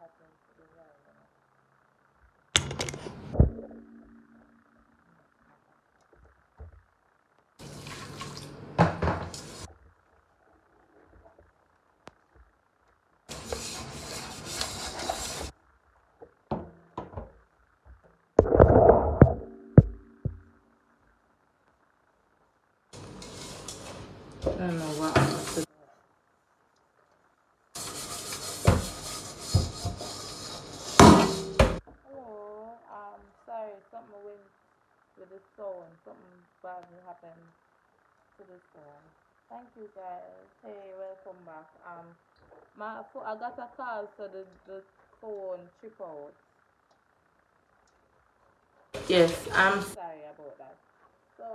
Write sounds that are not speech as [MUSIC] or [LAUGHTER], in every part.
happened to. I don't know what else to Hello. Um, sorry, something went with the sound. Something bad happened to the sound. Thank you guys. Hey, welcome back. Um, my I got a call, so the the phone trip out. Yes, I'm sorry about that. So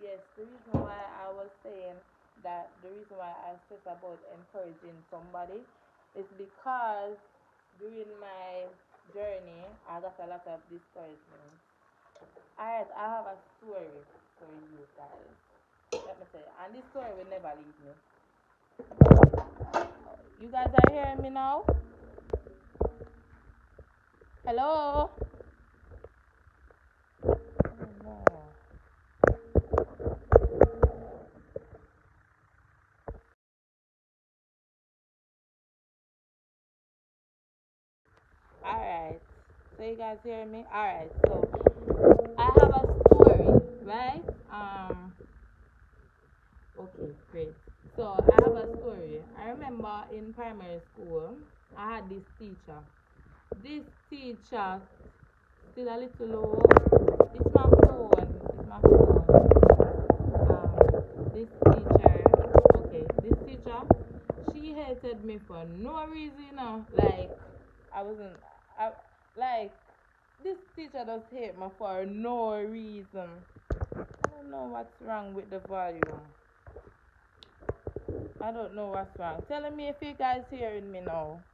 yes, the reason why I was saying that the reason why I stress about encouraging somebody is because during my journey I got a lot of discouragement. Alright, I have a story for you guys. Let me tell you, and this story will never leave me. You guys are hearing me now? Hello? Oh. Alright. So you guys hear me? Alright, so I have a story, right? Um okay, great. So I have a story. I remember in primary school I had this teacher. This teacher still a little low. It's my phone. It's my phone. Um this teacher okay, this teacher she hated me for no reason. Like I wasn't I like this teacher does hate me for no reason. I don't know what's wrong with the volume. I don't know what's wrong. Telling me if you guys hearing me now.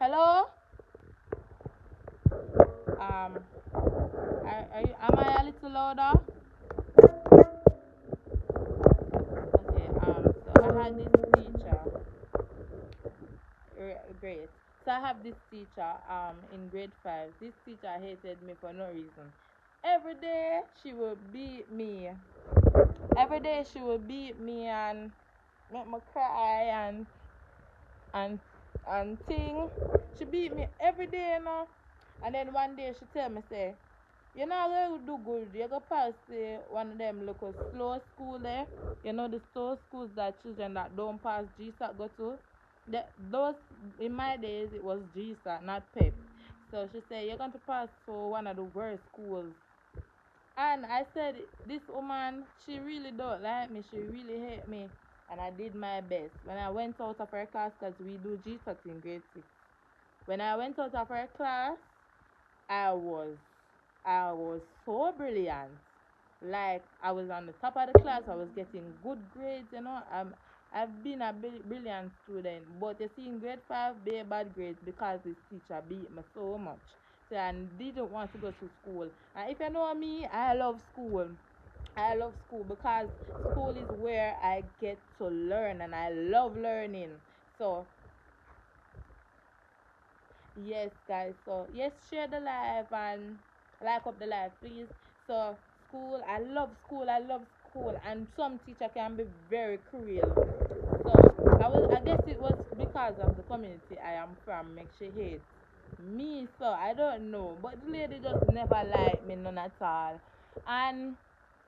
Hello? Um are, are you, am I a little louder? Okay, um so I had this teacher. Re- Great. So I have this teacher um in grade five. This teacher hated me for no reason. Every day she would beat me. Every day she would beat me and make me cry and and and thing. She beat me every day, you know. And then one day she tell me say, you know gonna do good. You go pass the one of them local slow school there. You know the slow schools that children that don't pass GSAT go to. The, those in my days it was GSAT, not PEP. So she said you're going to pass for one of the worst schools. And I said this woman, she really don't like me. She really hate me. And I did my best. When I went out of her class, because we do GSAT in grade six. When I went out of her class, I was I was so brilliant. Like I was on the top of the class. I was getting good grades. You know, I'm I've been a brilliant student. But you see, in grade five, be bad grades because this teacher beat me so much. So I didn't want to go to school. And if you know me, I love school. I love school because school is where I get to learn and I love learning. So Yes, guys. So yes, share the live and like up the live, please. So school, I love school. I love school, and some teacher can be very cruel. So I was, I guess it was because of the community I am from, make she hate me. So I don't know, but the lady just never liked me none at all. And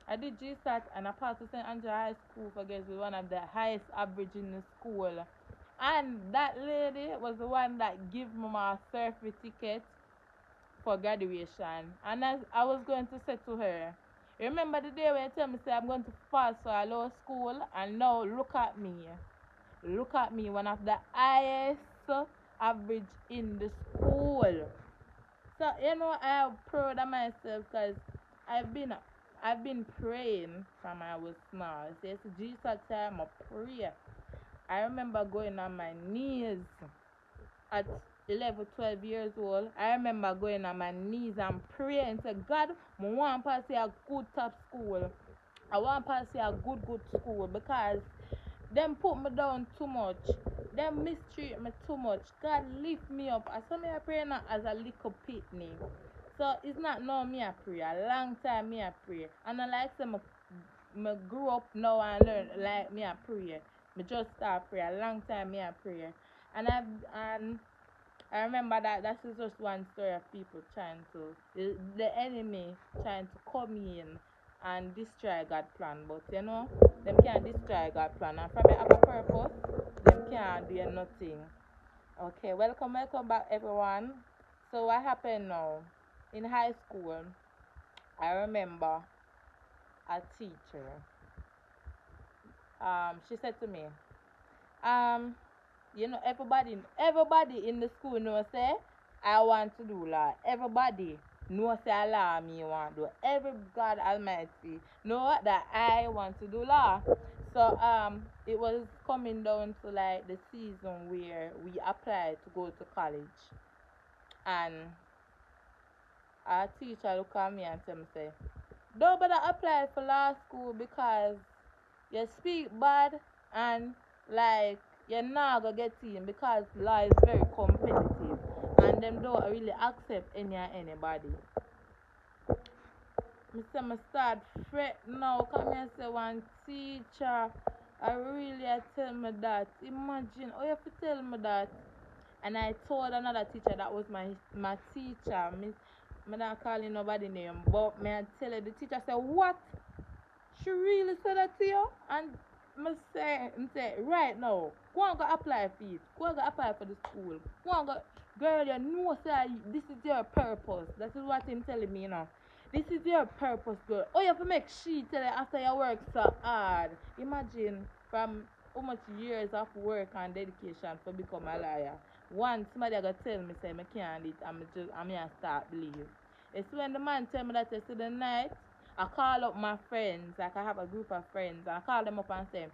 I did GSAT and I passed to St. Andrew High School for with one of the highest average in the school. And that lady was the one that gave me my survey ticket for graduation. And I was going to say to her, remember the day when you tell me say I'm going to pass for a low school and now look at me. Look at me, one of the highest average in the school. So you know I am proud of myself because I've been I've been praying from I was small. It's Jesus time of prayer. I remember going on my knees at 11, 12 years old. I remember going on my knees and praying, say, God, I want to pass a good top school. I want to pass a good, good school because them put me down too much. them mistreat me too much. God lift me up. I saw me a pray now as a little pitney. So it's not no me a pray. A long time me a pray. And I like say me, me grew up now and learn like me a pray. Me just start pray. A long time me a pray. And I've and I remember that that is just one story of people trying to the, the enemy trying to come in and destroy God's plan. But you know, them can't destroy God's plan. And from a purpose, them can't do nothing. Okay, welcome, welcome back everyone. So what happened now? In high school, I remember a teacher. Um, she said to me, um, you know, everybody everybody in the school know say I want to do law. Everybody know say law me want to do. Every God Almighty know that I want to do law. So um it was coming down to like the season where we applied to go to college and our teacher look at me and tell me say, Don't bother apply for law school because you speak bad and like you're not gonna get in because law is very competitive and them don't really accept any anybody. Me say me start fret now come here say one teacher I really I tell me that. Imagine oh you have to tell me that and I told another teacher that was my my teacher. Me, me not calling nobody name, but me I tell her the teacher said, What? She really said that to you? And me say, me say, right now, go and go apply for it. Go and go apply for the school. Go and go, girl, you know, say, this is your purpose. That is what him telling me, you know. This is your purpose, girl. Oh, you have to make she tell you after you work so hard. Imagine from how much years of work and dedication to become a lawyer. Once somebody gonna tell me say I can't it, I'm just I'm gonna start believe. It's when the man tell me that yesterday night, I call up my friends, like I have a group of friends, I call them up and say,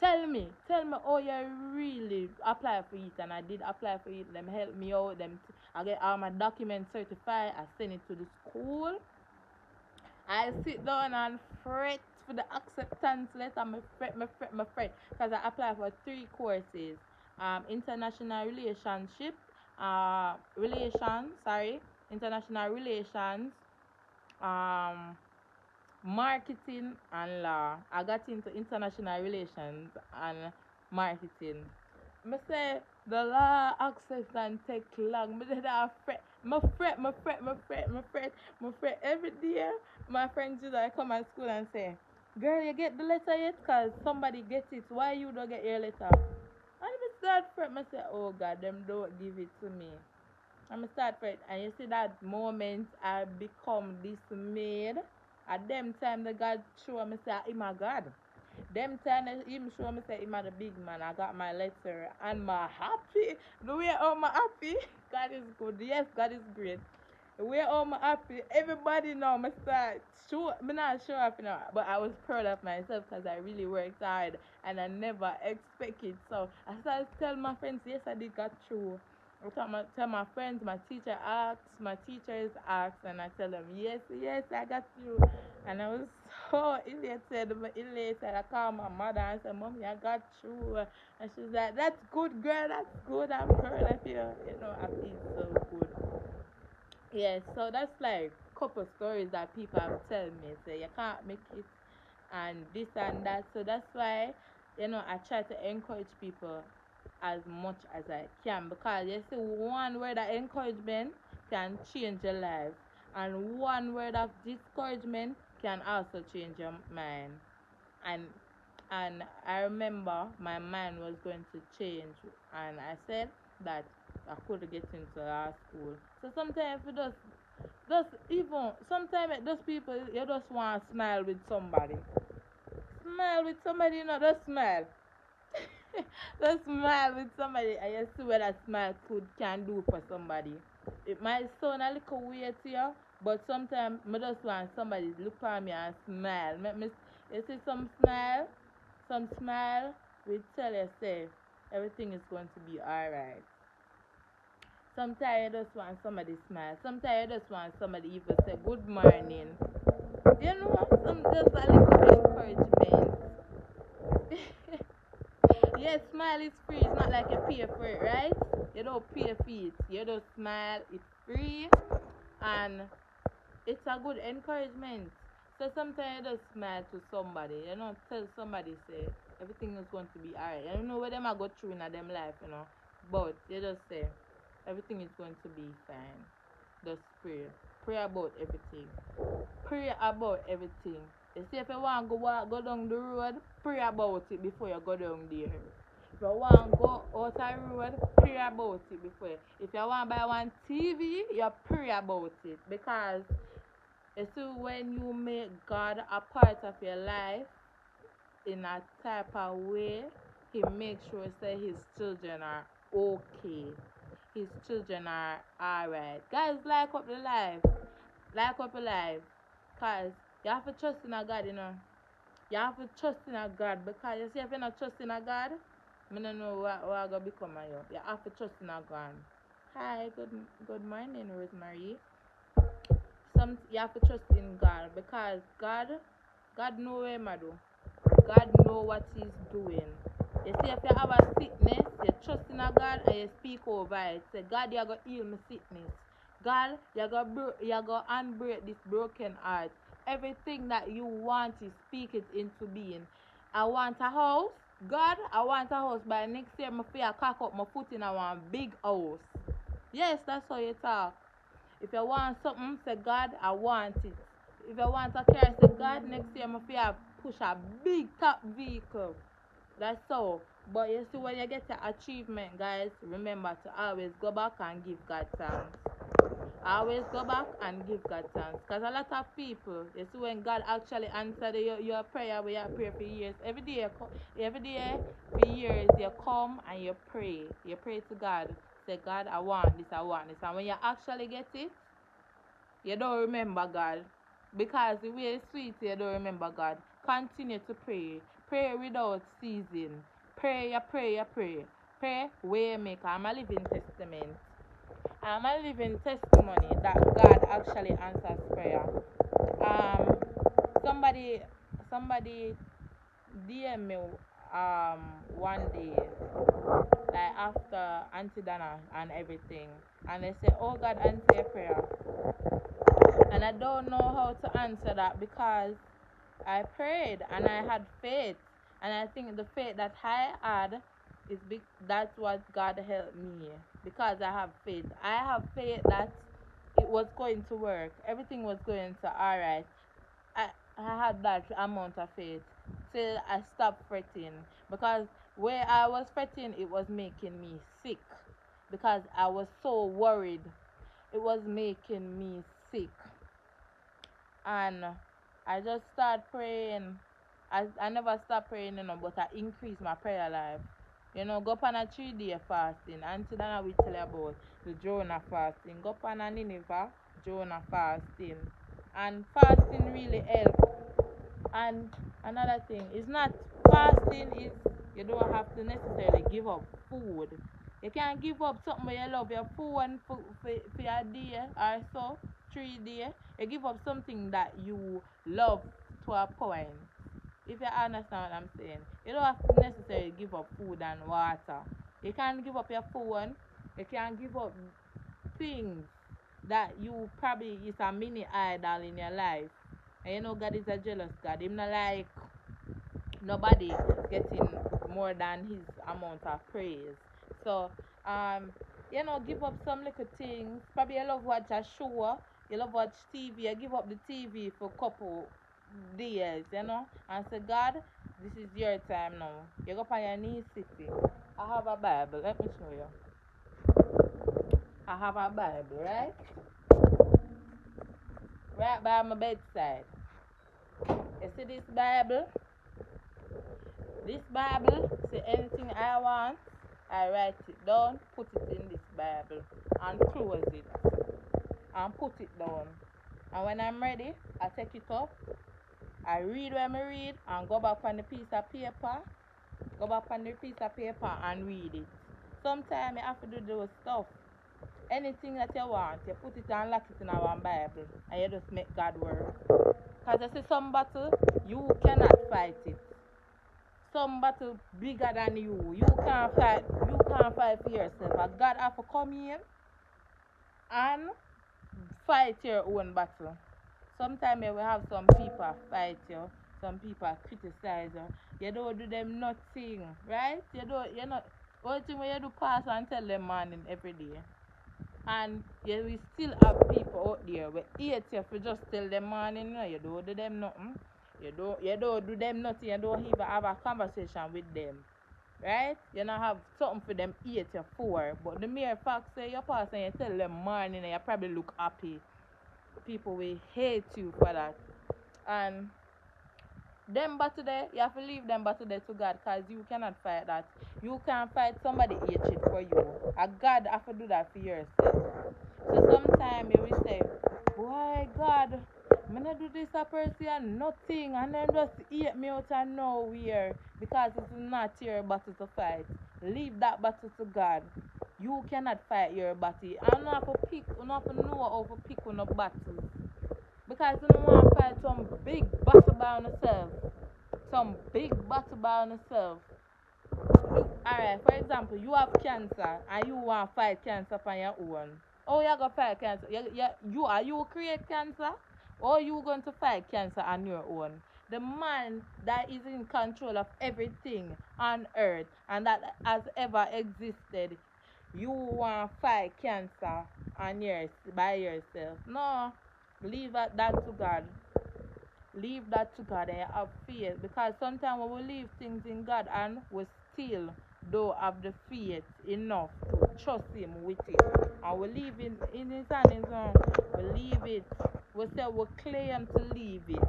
Tell me, tell me oh you really apply for it and I did apply for it, them help me out, them I get all my documents certified, I send it to the school. I sit down and fret for the acceptance letter, me fret, me fret, me fret, because I apply for three courses um, international relationship, uh, relations, sorry, international relations, um, marketing and law. I got into international relations and marketing. Me say the law acceptance take long. Me did I fret. Me fret, me fret, me fret, me fret, me fret every day. My friends just I come at school and say, Girl, you get the letter yet? Cause somebody get it. Why you don't get your letter? And I start fret, I say, oh God, them don't give it to me. And I start fret, and you see that moment I become dismayed. At them time the God show me say, him a God. Them time him show me say, him a big man. I got my letter and my happy. The way I'm happy, [LAUGHS] God is good. Yes, God is great. The way I'm happy, everybody know me start show, me not show up, you know, but I was proud of myself because I really worked hard and I never expect it. So I started tell my friends, yes, I did got through. I tell my, tell my friends, my teacher asked, my teachers asked, and I tell them, yes, yes, I got through. And I was [LAUGHS] so elated, elated. I called my mother and said, Mommy, I got through. And she's like, that's good, girl, that's good. I'm proud of you. You know, I feel so good. Yeah, so that's like couple stories that people have tell me say you can't make it and this and that so that's why you know i try to encourage people as much as i can because you see one word of encouragement can change your life and one word of discouragement can also change your mind and and i remember my mind was going to change and i said that i could get into our school so sometimes you just just even sometimes those people you just want to smile with somebody. Smile with somebody, you know, just smile. [LAUGHS] just smile with somebody and you see what a smile could can do for somebody. It might sound a little weird to you, but sometimes I just want somebody to look at me and smile. Make me you see some smile, some smile will tell you say everything is going to be alright. Sometimes you just want somebody to smile. Sometimes you just want somebody even say good morning. You know, some just a little encouragement. Yes, smile is free. It's not like you pay for it, right? You don't pay for it. You just smile. It's free. And it's a good encouragement. So sometimes you just smile to somebody. You know, tell somebody, say, everything is going to be alright. I don't know what them are go through in them life, you know. But you just say, everything is going to be fine. Just pray. Pray about everything. Pray about everything. You see, if you want to go, walk, go down the road, pray about it before you go down there. If you want to go out the road, pray about it before. If you want to buy one TV, you pray about it. Because you see, when you make God a part of your life in a type of way, He makes sure that His children are okay. His children are alright. Guys, like up the life. Like up the life. Because you have to trust in a God, you know. You have to trust in a God because you see if you not trust in a God, I don't know what, what going to become of you. You have to trust in a God. Hi, good good morning, Rosemary. Some you have to trust in God because God God know where I do. God know what He's doing. You see, if you have a sickness, you trust in a God and you speak over it. Say, God, you're going to heal my sickness. God, you're going to you're to unbreak this broken heart. Everything that you want is speak it into being. I want a house. God, I want a house. By next year, I feel cock up my foot in a one big house. Yes, that's how you talk. If you want something, say, God, I want it. If you want a car, say, God, next year, I feel push a big top vehicle. That's so. But you see, when you get your achievement, guys, remember to always go back and give God thanks. Always go back and give God thanks. Because a lot of people, you see, when God actually answered your, your prayer, where you pray for years, every day, every day, for years, you come and you pray. You pray to God. Say, God, I want this, I want this. And when you actually get it, you don't remember God. Because the way sweet, you don't remember God. Continue to pray. Pray without ceasing. Pray, pray, pray. Pray, waymaker. I'm a living testament. I'm a living testimony that God actually answers prayer. Um, somebody, somebody DM me um one day, like after Auntie Dana and everything, and they say, "Oh God, answer prayer," and I don't know how to answer that because I prayed and I had faith. And I think the faith that I had is big that's what God helped me because I have faith. I have faith that it was going to work. Everything was going to alright. I I had that amount of faith till I stopped fretting because where I was fretting it was making me sick because I was so worried. It was making me sick. And I just start praying. I, I never stop praying, you know, but I increase my prayer life. You know, go on a three day fasting. Until then, will tell you about the Jonah fasting. Go on a Nineveh Jonah fasting. And fasting really helps. And another thing, it's not fasting is you don't have to necessarily give up food. You can't give up something where you love your food for, for, for your day or so, three days. You give up something that you love to a point. If you understand what I'm saying. You don't have to necessarily give up food and water. You can't give up your phone. You can't give up things that you probably is a mini idol in your life. And you know God is a jealous God. Him not like nobody getting more than his amount of praise. So um you know give up some little things. Probably you love watch a show you love watch TV, you give up the TV for couple days, you know, and say, God, this is your time now. You go on your knees, city. I have a Bible, let me show you. I have a Bible, right? Right by my bedside. You see this Bible? This Bible, say anything I want, I write it down, put it in this Bible, and close it and put it down. And when I'm ready, I take it up, I read when I read, and go back on the piece of paper, go back on the piece of paper and read it. Sometimes you have to do those stuff. Anything that you want, you put it and lock it in our Bible, and you just make God work. Because you see some battle, you cannot fight it. some battle bigger than you. You can't fight. You can't fight for yourself. And God have to come in and fight your own battle. Sometimes you will have some people fight you. Some people criticize you. You don't do them nothing, right? You don't. You're not. Only thing you do pass and tell them morning every day. And you will still have people out there who hate you for just tell them morning. You, know, you don't do them nothing. You don't you don't do them nothing, you don't even have a conversation with them. Right? You don't have something for them eat you for. But the mere fact say you pass and you tell them morning and you probably look happy. People will hate you for that. And them battle there, you have to leave them battle there to God because you cannot fight that. You can't fight somebody hatred for you. A God have to do that for yourself. So sometimes you will say, Why God, not do this a person nothing and then just eat me out of nowhere because it's not your battle to fight. Leave that battle to God. You cannot fight your battle. I'm not to pick, you not to know how to pick on a battle. Because you don't want to fight some big battle by yourself. Some big battle by yourself. Alright, for example, you have cancer and you want to fight cancer on your own. Oh, you're going to fight cancer? You, you, you, are you create cancer? Or you going to fight cancer on your own? The man that is in control of everything on earth and that has ever existed, you want to fight cancer on yours by yourself. No, leave that to God. Leave that to God and have faith. Because sometimes we leave things in God and we still don't have the faith enough to trust Him with it. And we leave it in His hands, we leave it we say we claim to leave it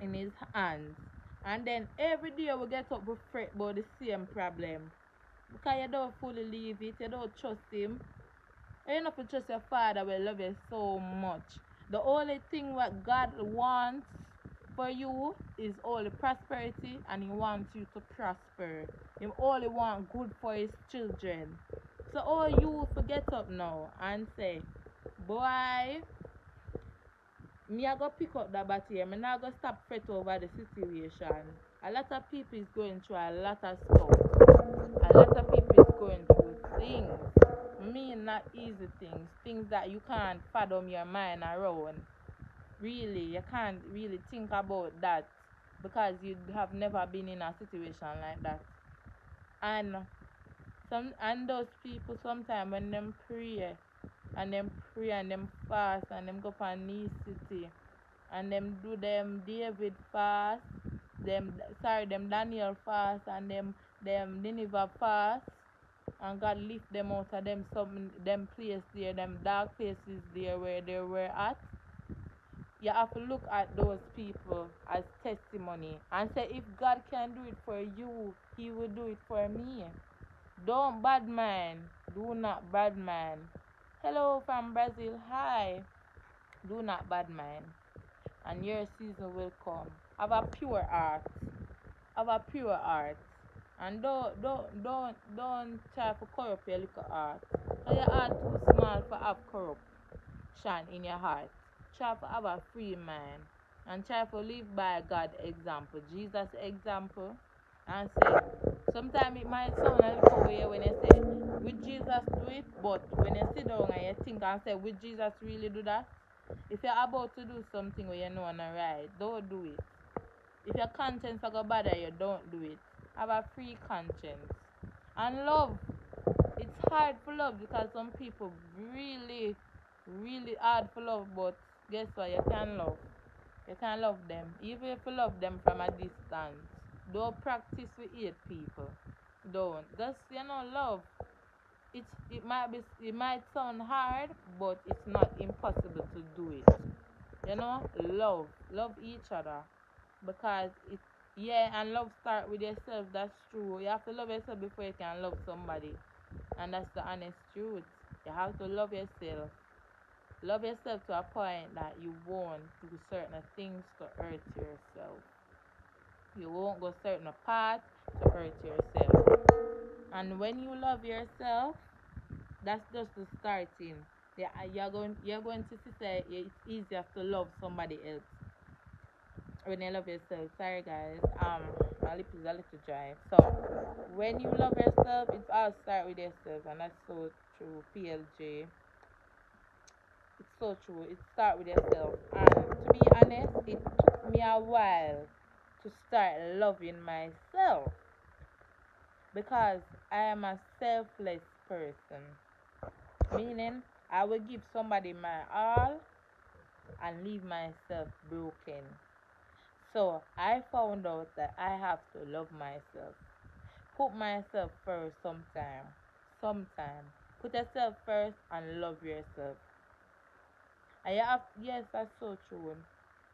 in his hands. And then every day we get up we fret about the same problem. Because you don't fully leave it, you don't trust him. And you don't trust your father will love you so much. The only thing what God wants for you is only prosperity and he wants you to prosper. He only want good for his children. So all you forget up now and say, boy, me I go pick up that battery. Me not go stop fret over the situation. A lot of people is going through a lot of stuff. A lot of people is going through things. Mean not easy things. Things that you can't fathom your mind around. Really, you can't really think about that because you have never been in a situation like that. And some and those people sometimes when them pray and them pray and them fast and them go for city and them do them David fast, them sorry them Daniel fast and them them Nineveh fast and God lift them out of them some them place there, them dark places there where they were at. You have to look at those people as testimony and say if God can do it for you, he will do it for me. Don't bad man. Do not bad man. Hello from Brazil. Hi. Do not bad man. And your season will come. Have a pure heart. Have a pure heart. And don't don't don't don't try to corrupt your little heart. Cause your heart too small for have corruption in your heart. Try to have a free mind. And try to live by God's example. Jesus example. And say sometimes it might sound a little weird when you say with Jesus do it, but when you sit down and you think and say, Would Jesus really do that? If you're about to do something where you know a right, don't do it. If your conscience are going bother you, don't do it. Have a free conscience. And love. It's hard for love because some people really, really hard for love, but guess what? You can love. You can love them. Even if you love them from a distance. Don't practice with hate people. Don't. Just, you know, love it's it might be it might sound hard but it's not impossible to do it you know love love each other because it yeah and love start with yourself that's true. You have to love yourself before you can love somebody. And that's the honest truth. You have to love yourself. Love yourself to a point that you won't do certain things to hurt yourself. You won't go certain path to hurt yourself. And when you love yourself, that's just the starting. Yeah, you're going you're going to that it's easier to love somebody else. When you love yourself. Sorry guys, um, my lip is a little dry. So when you love yourself, it's all start with yourself, and that's so true. PLJ. It's so true. It start with yourself, and to be honest, it took me a while to start loving myself because I am a selfless person. Meaning, I will give somebody my all and leave myself broken. So I found out that I have to love myself. Put myself first sometime. Sometime. Put yourself first and love yourself. And you have yes, that's so true.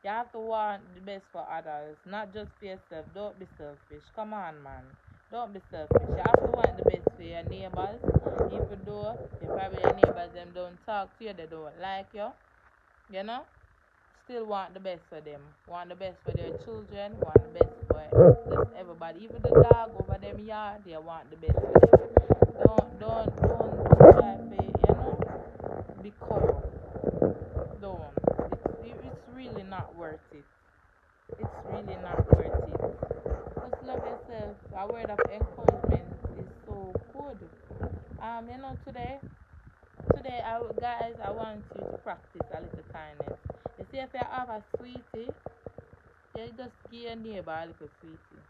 You have to want the best for others, not just for yourself. Don't be selfish. Come on man. Don't be selfish. You have to want the best for your neighbors. Even though you probably your neighbors them don't talk to you, they don't like you. You know? Still want the best for them. Want the best for their children, want the best for just everybody. Even the dog over them yard, they want the best for them. Don't don't don't try to, you know, be. Don't. It's, it's really not worth it. It's really not worth it. Just love yourself. A word of encouragement is so good. Um, you know, today today I guys I want you to practice a little kindness See if you have a sweetie, you just give your neighbor a little sweetie.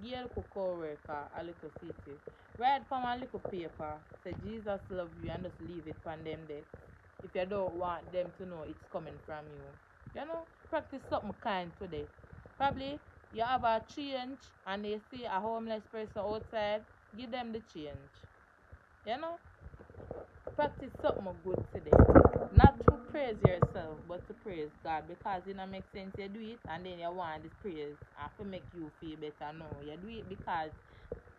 Give your little co-worker a little sweetie. Write from a little paper, say Jesus love you and just leave it from them there. If you don't want them to know it's coming from you. You know, practice something kind today. Probably you have a change and they see a homeless person outside, give them the change. You know? Practice something good today. Not to praise yourself, but to praise God. Because it don't make sense you do it and then you want this praise and to make you feel better. No, you do it because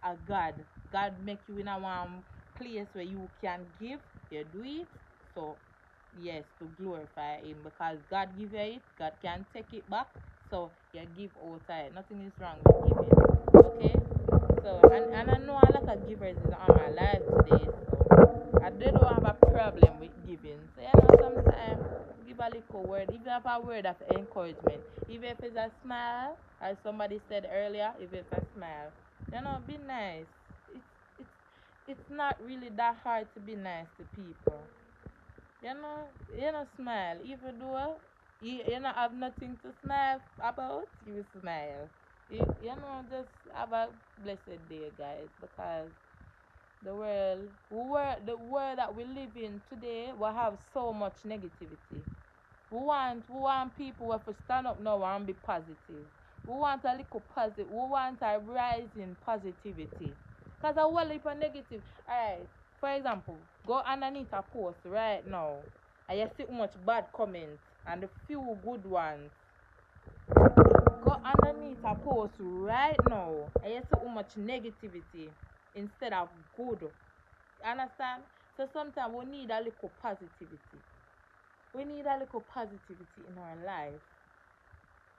of God. God make you in a one place where you can give. You do it. So yes, to glorify him because God give you it, God can take it back. So you give outside. Nothing is wrong with giving. Okay? So and, and I know a lot of givers is on my life today. I don't have a problem with giving. So, you know, sometimes give a little word, even if a word of encouragement. Even if it's a smile, as somebody said earlier, if it's a smile, you know, be nice. It's, it's, it's not really that hard to be nice to people. You know, you know, smile. Even though you, you don't have nothing to smile about, you smile. You, you know, just have a blessed day, guys, because the world, world, the world that we live in today will have so much negativity. We want, we want people to stand up now and be positive. We want a little positive. We want a rise in positivity. Because a whole heap of negative. Alright, for example, go underneath a post right now and you see much bad comments and a few good ones. Go underneath a post right now and you see much negativity instead of good. Understand? So sometimes we need a little positivity. We need a little positivity in our life.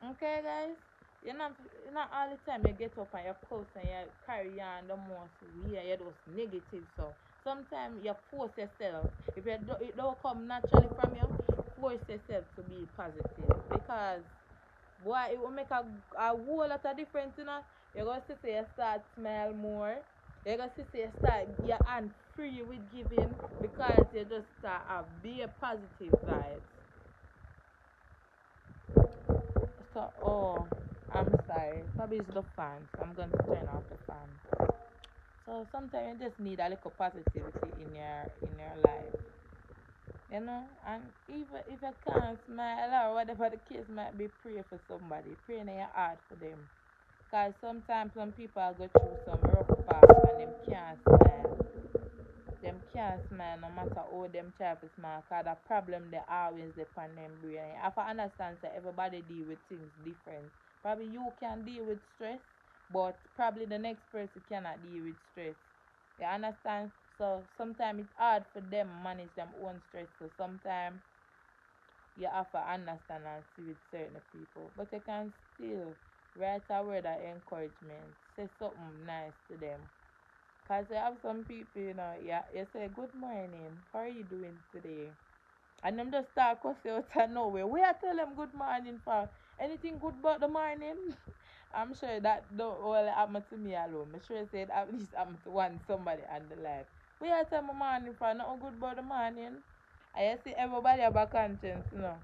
Okay, guys? You know, not all the time you get up and you post and you carry on the most weird, you those negative so sometimes you force yourself. If you do, it don't come naturally from you, force yourself to be positive because boy, it will make a, a whole lot of difference, you know. You're going to you start smile more you're to see you start your hand free with giving because you just start have be a positive vibes. So, oh, I'm sorry. Probably it's the fan. So I'm going to turn off the fan. So sometimes you just need a little positivity in your in your life. You know, and even if you can't smile or whatever the case might be, pray for somebody. Pray in your heart for them. Because sometimes some people go through some rough path and them can't smile. Them can't smile no matter how them to smile because the problem they always depend on them brain. I have to understand that everybody deal with things different. Probably you can deal with stress, but probably the next person cannot deal with stress. You understand? So sometimes it's hard for them manage their own stress. So sometimes you have to understand and see with certain people. But you can still write a word of encouragement, say something nice to them. Because you have some people, you know, yeah, you say, Good morning, how are you doing today? And them just start cussing out of nowhere. We are tell them good morning for Anything good about the morning? [LAUGHS] I'm sure that don't only happen to me alone. I'm sure it at least happen to one somebody on the life. We are tell my morning for nothing good about the morning. I see everybody have a conscience, you know.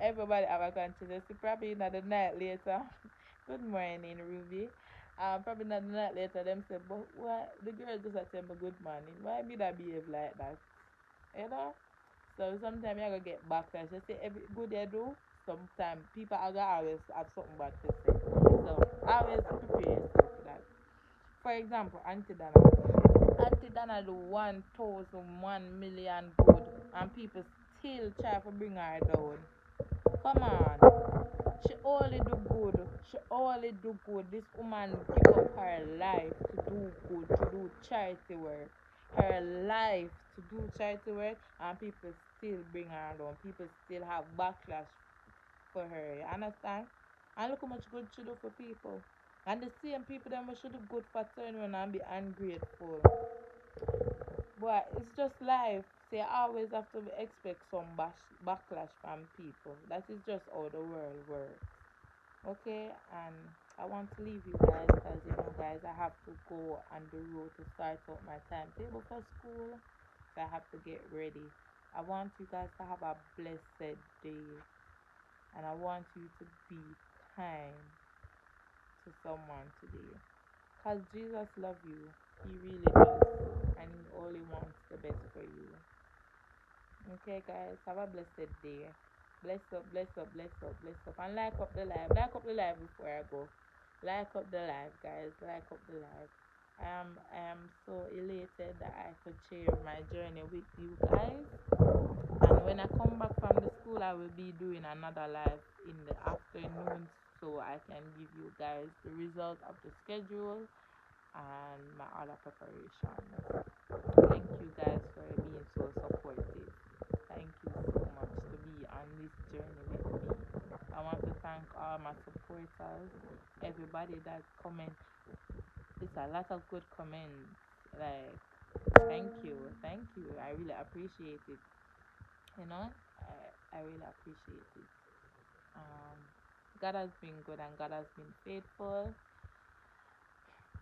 Everybody have a conscience. You see probably another night later. [LAUGHS] good morning, Ruby. Um, probably in the night later, them say, but why the girl just me good morning? Why me that behave like that? You know? So sometimes you gotta get backlash. You see every good you do, sometimes people are gonna always have something bad to say. So always prepare yourself for that. For example, Auntie Dana. Auntie Dana do one thousand one million good and people still try to bring her down. Come on. She only do good. She only do good. This woman give up her life to do good, to do charity work. Her life to do charity work and people still bring her down. People still have backlash for her. You understand? And look how much good she do for people. And the same people that should do good for turn around and be ungrateful. But it's just life. I always have to expect some bash, backlash from people. That is just how the world works. Okay, and I want to leave you guys because you know, guys, I have to go on the road to start out my timetable for school. So I have to get ready. I want you guys to have a blessed day and I want you to be kind to someone today. Because Jesus loves you. He really does. And He only wants the best for you. Okay, guys. Have a blessed day. Bless up, bless up, bless up, bless up. And like up the live. Like up the live before I go. Like up the live, guys. Like up the live. I am, I am so elated that I could share my journey with you guys. And when I come back from the school, I will be doing another live in the afternoon so I can give you guys the result of the schedule and my other preparations. Thank you guys for being so supportive. Thank you so much to be on this journey with me. I want to thank all my supporters, everybody that comment. It's a lot of good comments. Like, thank you, thank you. I really appreciate it. You know, I, I really appreciate it. Um, God has been good and God has been faithful.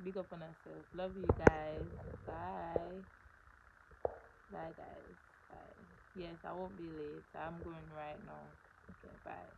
Big up on yourself. Love you guys. Bye. Bye, guys. Yes, I won't be late. I'm going right now. Okay, bye.